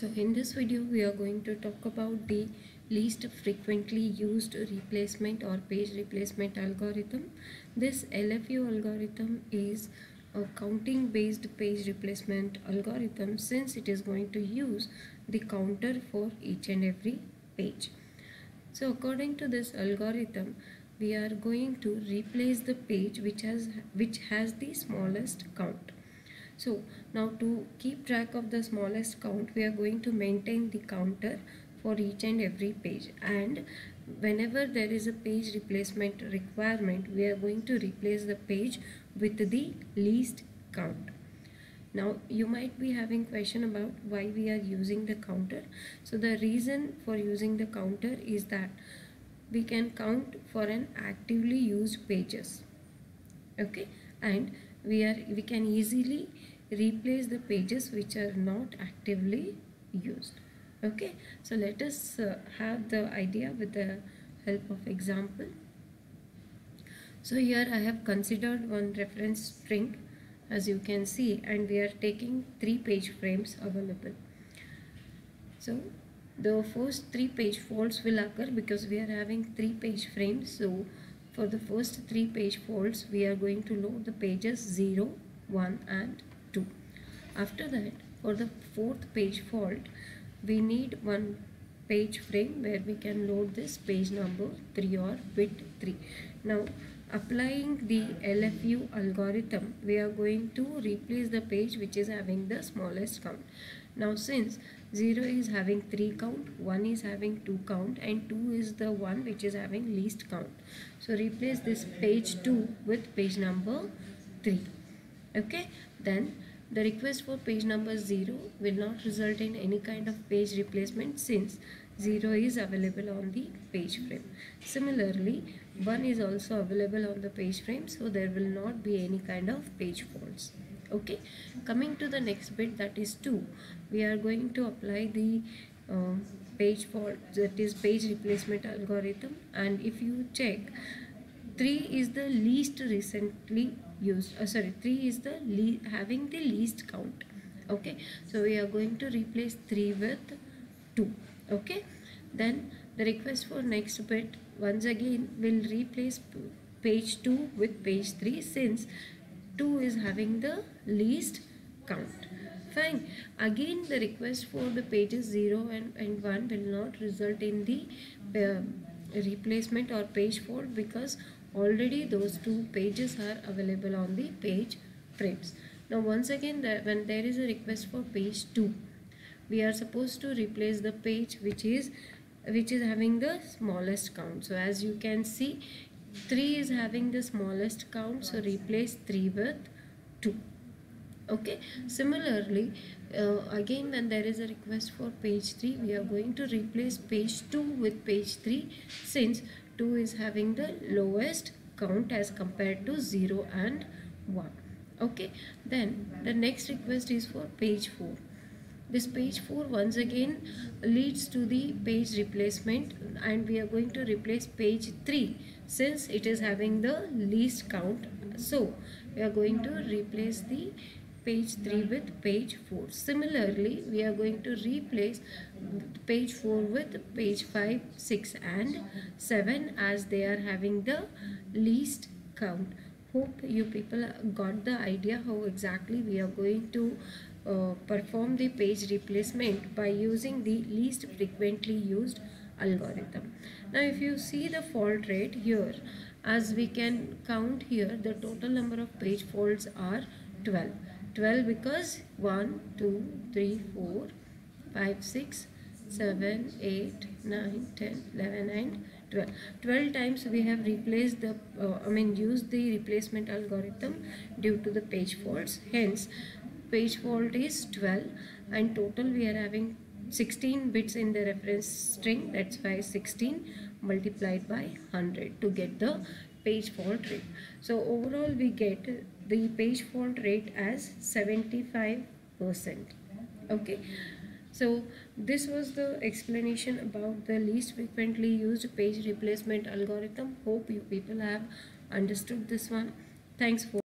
So in this video we are going to talk about the least frequently used replacement or page replacement algorithm. This LFU algorithm is a counting based page replacement algorithm since it is going to use the counter for each and every page. So according to this algorithm we are going to replace the page which has which has the smallest count so now to keep track of the smallest count, we are going to maintain the counter for each and every page and whenever there is a page replacement requirement, we are going to replace the page with the least count. Now you might be having question about why we are using the counter. So the reason for using the counter is that we can count for an actively used pages okay and we are we can easily replace the pages which are not actively used. Okay? So let us uh, have the idea with the help of example. So here I have considered one reference string as you can see and we are taking three page frames available. So the first three page faults will occur because we are having three page frames. So for the first three page faults we are going to load the pages 0 1 and 2 after that for the fourth page fault we need one page frame where we can load this page number 3 or bit 3 now applying the LFU algorithm we are going to replace the page which is having the smallest count. Now since 0 is having 3 count 1 is having 2 count and 2 is the one which is having least count. So replace this page 2 with page number 3 okay? Then the request for page number 0 will not result in any kind of page replacement since 0 is available on the page frame. Similarly, 1 is also available on the page frame so there will not be any kind of page faults. Okay, coming to the next bit that is 2, we are going to apply the uh, page fault that is page replacement algorithm. And if you check 3 is the least recently used uh, sorry 3 is the having the least count. Okay? So we are going to replace 3 with 2 okay? Then the request for next bit once again will replace page 2 with page 3 since 2 is having the least count. Fine. Again the request for the pages 0 and, and 1 will not result in the uh, replacement or page fault because already those two pages are available on the page frames. Now once again the, when there is a request for page 2 we are supposed to replace the page which is which is having the smallest count. So as you can see 3 is having the smallest count so replace 3 with 2 okay? Similarly uh, again when there is a request for page 3 we are going to replace page 2 with page 3 since 2 is having the lowest count as compared to 0 and 1 okay? Then the next request is for page 4 this page 4 once again leads to the page replacement and we are going to replace page 3 since it is having the least count so we are going to replace the page 3 with page 4. Similarly, we are going to replace page 4 with page 5, 6 and 7 as they are having the least count. Hope you people got the idea how exactly we are going to uh, perform the page replacement by using the least frequently used algorithm. Now if you see the fault rate here as we can count here the total number of page faults are 12 12 because 1, 2, 3, 4, 5, 6, 7, 8, 9, 10, 11 and 12. 12 times we have replaced the, uh, I mean used the replacement algorithm due to the page faults. Hence page fault is 12 and total we are having 16 bits in the reference string that's why 16 multiplied by 100 to get the page fault rate. So overall we get the page fault rate as 75%. Okay. So this was the explanation about the least frequently used page replacement algorithm. Hope you people have understood this one. Thanks for